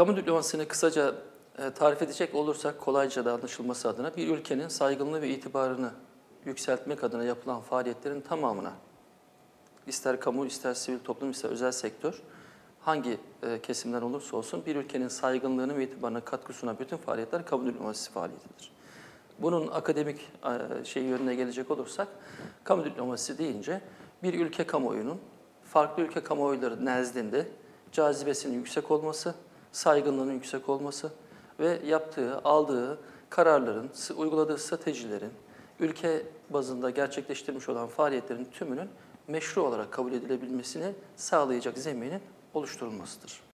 kamu diplomasisini kısaca e, tarif edecek olursak kolayca da anlaşılması adına bir ülkenin saygınlığı ve itibarını yükseltmek adına yapılan faaliyetlerin tamamına ister kamu, ister sivil toplum, ister özel sektör hangi e, kesimden olursa olsun bir ülkenin saygınlığını ve itibarına katkı sunan bütün faaliyetler kamu diplomasisi faaliyetidir. Bunun akademik e, şey yönüne gelecek olursak, kamu diplomasisi deyince bir ülke kamuoyunun farklı ülke kamuoyları nezdinde cazibesinin yüksek olması, saygınlığının yüksek olması ve yaptığı, aldığı kararların, uyguladığı stratejilerin, ülke bazında gerçekleştirmiş olan faaliyetlerin tümünün meşru olarak kabul edilebilmesini sağlayacak zeminin oluşturulmasıdır.